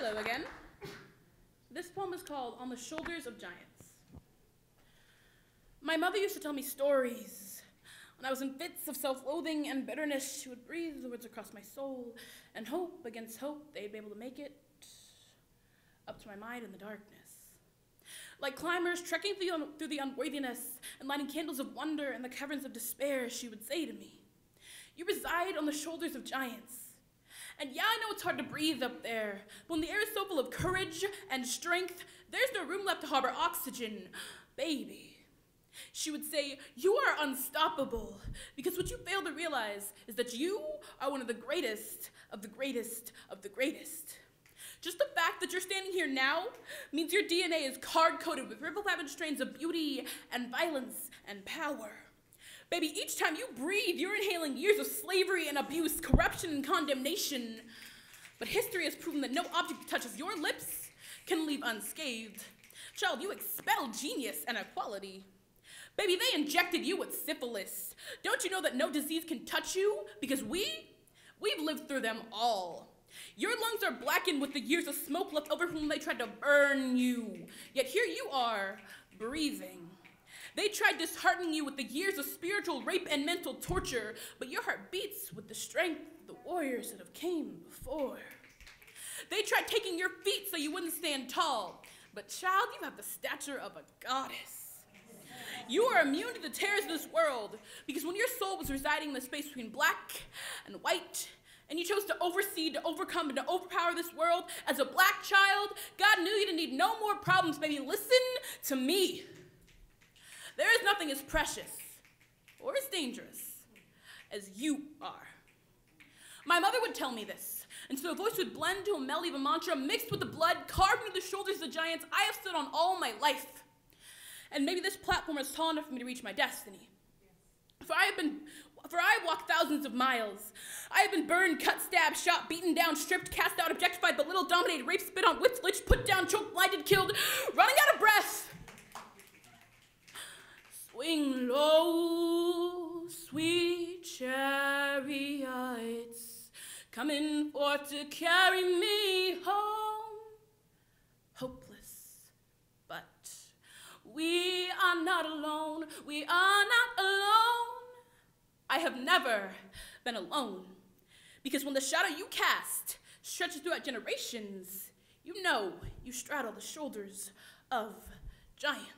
Hello again. This poem is called On the Shoulders of Giants. My mother used to tell me stories. When I was in fits of self loathing and bitterness, she would breathe the words across my soul and hope against hope they'd be able to make it up to my mind in the darkness. Like climbers trekking through the unworthiness and lighting candles of wonder in the caverns of despair, she would say to me, You reside on the shoulders of giants. And yeah, I know it's hard to breathe up there. But when the air is so full of courage and strength, there's no room left to harbor oxygen. Baby. She would say, You are unstoppable. Because what you fail to realize is that you are one of the greatest of the greatest of the greatest. Just the fact that you're standing here now means your DNA is card coded with ripple strains of beauty and violence and power. Baby, each time you breathe, you're inhaling years of slavery and abuse, corruption and condemnation. But history has proven that no object that touches your lips can leave unscathed. Child, you expel genius and equality. Baby, they injected you with syphilis. Don't you know that no disease can touch you? Because we, we've lived through them all. Your lungs are blackened with the years of smoke left over from when they tried to burn you. Yet here you are, breathing. They tried disheartening you with the years of spiritual rape and mental torture, but your heart beats with the strength of the warriors that have came before. They tried taking your feet so you wouldn't stand tall, but child, you have the stature of a goddess. You are immune to the terrors of this world because when your soul was residing in the space between black and white, and you chose to oversee, to overcome, and to overpower this world as a black child, God knew you didn't need no more problems, baby. Listen to me. There is nothing as precious or as dangerous as you are. My mother would tell me this, and so a voice would blend to a melody of a mantra mixed with the blood carved into the shoulders of the giants I have stood on all my life. And maybe this platform is tall enough for me to reach my destiny. For I have been for I walked thousands of miles. I have been burned, cut, stabbed, shot, beaten down, stripped, cast out, objectified, belittled, dominated, raped, spit on, whipped, lynched, put down, choked, blinded, killed, running out of breath. Chariots, coming forth to carry me home. Hopeless, but we are not alone. We are not alone. I have never been alone. Because when the shadow you cast stretches throughout generations, you know you straddle the shoulders of giants.